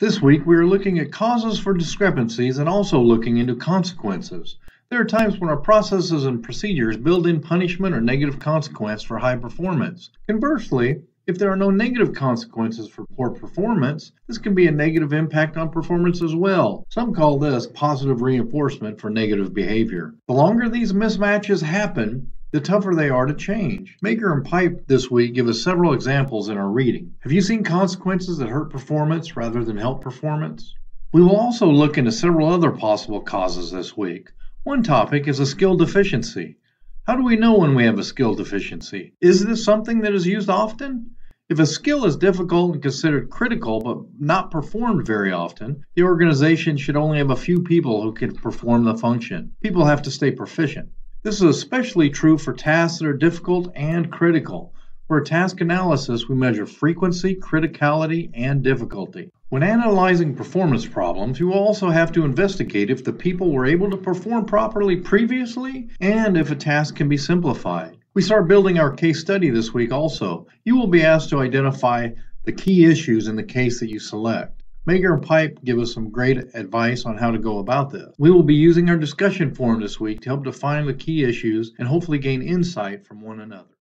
This week, we are looking at causes for discrepancies and also looking into consequences. There are times when our processes and procedures build in punishment or negative consequence for high performance. Conversely, if there are no negative consequences for poor performance, this can be a negative impact on performance as well. Some call this positive reinforcement for negative behavior. The longer these mismatches happen, the tougher they are to change. Mager and Pipe this week give us several examples in our reading. Have you seen consequences that hurt performance rather than help performance? We will also look into several other possible causes this week. One topic is a skill deficiency. How do we know when we have a skill deficiency? Is this something that is used often? If a skill is difficult and considered critical but not performed very often, the organization should only have a few people who can perform the function. People have to stay proficient. This is especially true for tasks that are difficult and critical. For task analysis, we measure frequency, criticality, and difficulty. When analyzing performance problems, you will also have to investigate if the people were able to perform properly previously and if a task can be simplified. We start building our case study this week also. You will be asked to identify the key issues in the case that you select. Mager and Pipe give us some great advice on how to go about this. We will be using our discussion forum this week to help define the key issues and hopefully gain insight from one another.